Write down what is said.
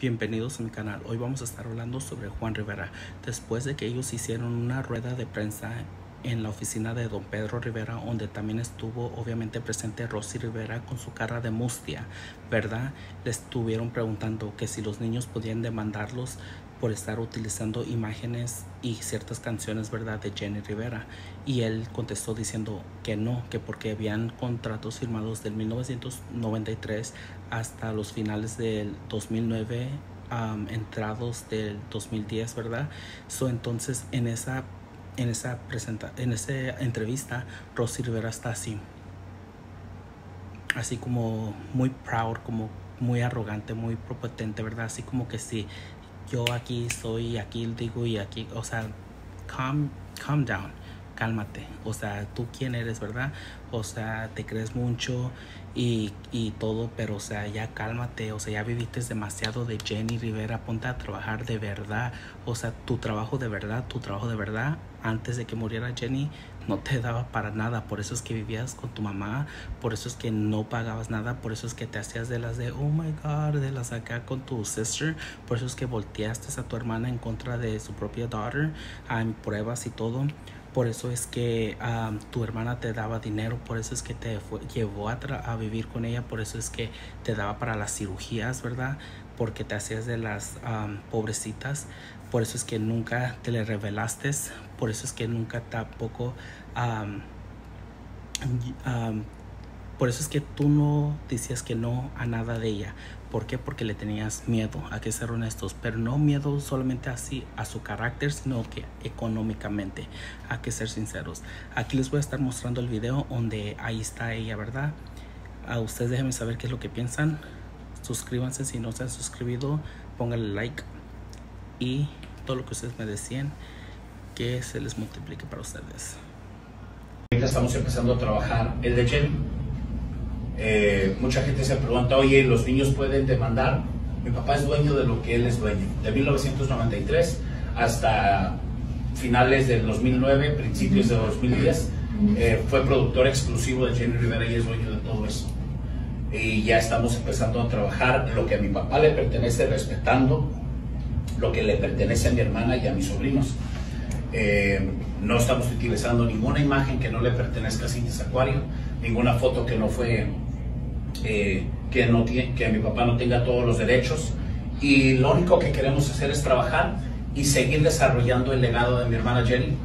Bienvenidos a mi canal. Hoy vamos a estar hablando sobre Juan Rivera. Después de que ellos hicieron una rueda de prensa en la oficina de don Pedro Rivera, donde también estuvo obviamente presente Rosy Rivera con su cara de mustia, ¿verdad? Le estuvieron preguntando que si los niños podían demandarlos por estar utilizando imágenes y ciertas canciones, ¿verdad?, de Jenny Rivera. Y él contestó diciendo que no, que porque habían contratos firmados del 1993 hasta los finales del 2009, entrados del 2010, ¿verdad? So, entonces, en esa, en esa, presenta en esa entrevista, Rosy Rivera está así. Así como muy proud, como muy arrogante, muy propotente, ¿verdad? Así como que sí, yo aquí soy, aquí digo y aquí, o sea, calm, calm down, cálmate, o sea, tú quién eres, ¿verdad? O sea, te crees mucho y, y todo, pero o sea, ya cálmate, o sea, ya viviste demasiado de Jenny Rivera, ponte a trabajar de verdad, o sea, tu trabajo de verdad, tu trabajo de verdad, antes de que muriera Jenny, no te daba para nada, por eso es que vivías con tu mamá, por eso es que no pagabas nada, por eso es que te hacías de las de, oh my god, de las acá con tu sister, por eso es que volteaste a tu hermana en contra de su propia daughter, en pruebas y todo. Por eso es que tu hermana te daba dinero, por eso es que te llevó a, vivir con ella, por eso es que te daba para las cirugías, ¿verdad? Porque te hacías de las pobrecitas, por eso es que nunca te le revelaste, por eso es que nunca tampoco por eso es que tú no decías que no a nada de ella. ¿Por qué? Porque le tenías miedo, a que ser honestos, pero no miedo solamente así a su carácter, sino que económicamente, a que ser sinceros. Aquí les voy a estar mostrando el video donde ahí está ella, ¿verdad? A ustedes déjenme saber qué es lo que piensan. Suscríbanse si no se han suscrito, pónganle like y todo lo que ustedes me decían que se les multiplique para ustedes. Ahorita estamos empezando a trabajar el de Jenny. Eh, mucha gente se pregunta, oye, ¿los niños pueden demandar? Mi papá es dueño de lo que él es dueño. De 1993 hasta finales del 2009, principios de 2010, eh, fue productor exclusivo de Jenny Rivera y es dueño de todo eso. Y ya estamos empezando a trabajar lo que a mi papá le pertenece, respetando lo que le pertenece a mi hermana y a mis sobrinos. Eh, no estamos utilizando ninguna imagen que no le pertenezca a Cintia Acuario, ninguna foto que no fue, eh, que, no tiene, que mi papá no tenga todos los derechos. Y lo único que queremos hacer es trabajar y seguir desarrollando el legado de mi hermana Jenny